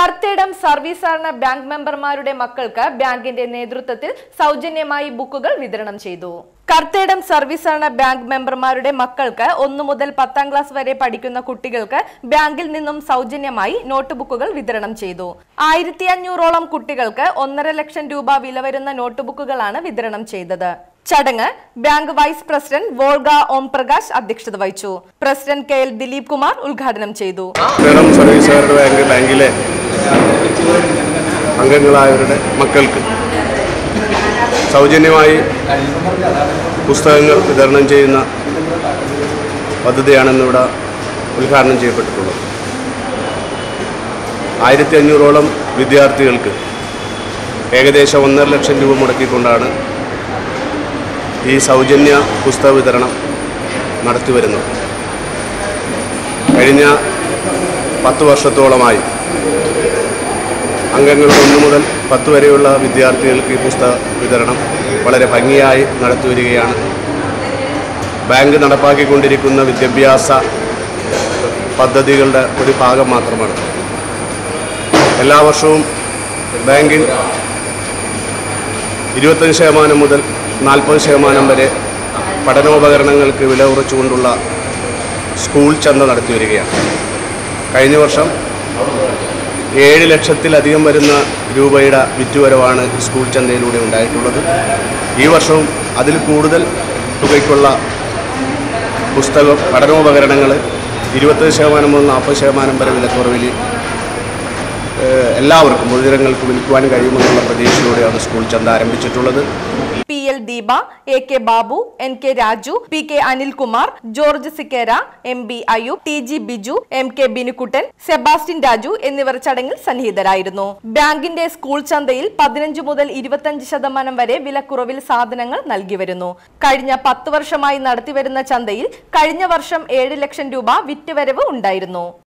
Karthedam service സഹകരണ bank മെമ്പർമാരുടെ മക്കൾക്ക് ബാങ്കിന്റെ നേതൃത്വത്തിൽ സൗജന്യമായി ബുക്കുകൾ വിതരണം ചെയ്തു. കർത്തേടം സർവീസ് സഹകരണ ബാങ്ക് മെമ്പർമാരുടെ മക്കൾക്ക് ഒന്നു മുതൽ പത്താം ക്ലാസ് വരെ പഠിക്കുന്ന കുട്ടികൾക്ക് ബാങ്കിൽ നിന്നും സൗജന്യമായി നോട്ട് ബുക്കുകൾ വിതരണം ചെയ്തു. ആയിരത്തി അഞ്ഞൂറോളം കുട്ടികൾക്ക് ഒന്നര ലക്ഷം രൂപ വില വരുന്ന നോട്ട് ബുക്കുകളാണ് വിതരണം ചെയ്തത്. ചടങ്ങ് bank vice president Volga Om Prakash അധ്യക്ഷത വഹിച്ചു. President K L Dileep Kumar ഉദ്ഘാടനം ചെയ്തു. ബാങ്കിലെ അംഗങ്ങളായവരുടെ മക്കൾക്ക് സൗജന്യമായി പുസ്തകങ്ങൾ വിതരണം ചെയ്യുന്ന പദ്ധതിയാണെന്നിവിടെ ഉദ്ഘാടനം ചെയ്യപ്പെട്ടിട്ടുള്ളത്. ആയിരത്തി അഞ്ഞൂറോളം വിദ്യാർത്ഥികൾക്ക് ഏകദേശം ഒന്നര ലക്ഷം രൂപ മുടക്കിക്കൊണ്ടാണ് ഈ സൗജന്യ പുസ്തക വിതരണം നടത്തി വരുന്നത് കഴിഞ്ഞ പത്ത് വർഷത്തോളമായി അംഗങ്ങൾ ഒന്ന് മുതൽ പത്ത് വരെയുള്ള വിദ്യാർത്ഥികൾക്ക് ഈ പുസ്തക വിതരണം വളരെ ഭംഗിയായി നടത്തിവരികയാണ് ബാങ്ക് നടപ്പാക്കിക്കൊണ്ടിരിക്കുന്ന വിദ്യാഭ്യാസ പദ്ധതികളുടെ ഒരു ഭാഗം മാത്രമാണ്. എല്ലാ വർഷവും ബാങ്കിൽ ഇരുപത്തഞ്ച് ശതമാനം മുതൽ നാൽപ്പത് ശതമാനം വരെ പഠനോപകരണങ്ങൾക്ക് വില കുറച്ചുകൊണ്ടുള്ള സ്കൂൾ ചന്ത നടത്തി വരികയാണ്. കഴിഞ്ഞ വർഷം ഏഴ് ലക്ഷത്തിലധികം വരുന്ന രൂപയുടെ വിറ്റുവരവാണ് സ്കൂൾ ചന്തയിലൂടെ ഉണ്ടായിട്ടുള്ളത്. ഈ വർഷവും അതിൽ കൂടുതൽ തുകയ്ക്കുള്ള പുസ്തകം പഠനോപകരണങ്ങൾ ഇരുപത്തഞ്ച് ശതമാനം മുതൽ നാൽപ്പത് ശതമാനം വരെ വിലക്കുറവിൽ എല്ലാവർക്കും പൊതുജനങ്ങൾക്ക് വിൽക്കുവാൻ കഴിയുമെന്നുള്ള പ്രതീക്ഷയോടെയാണ് സ്കൂൾ ചന്ത ആരംഭിച്ചിട്ടുള്ളത്. L Deepa A K Babu N K Raju P K Anilkumar George സിക്കേര M B Ayub T G Biju M K Binukuttan Sebastian Raju എന്നിവർ ചടങ്ങിൽ സന്നിഹിതരായിരുന്നു. ബാങ്കിന്റെ സ്കൂൾ ചന്തയിൽ പതിനഞ്ച് മുതൽ ഇരുപത്തഞ്ച് ശതമാനം വരെ വിലക്കുറവിൽ സാധനങ്ങൾ നൽകി വരുന്നു. കഴിഞ്ഞ പത്ത് വർഷമായി നടത്തിവരുന്ന ചന്തയിൽ കഴിഞ്ഞ വർഷം ഏഴ് ലക്ഷം രൂപ വിറ്റുവരവ് ഉണ്ടായിരുന്നു.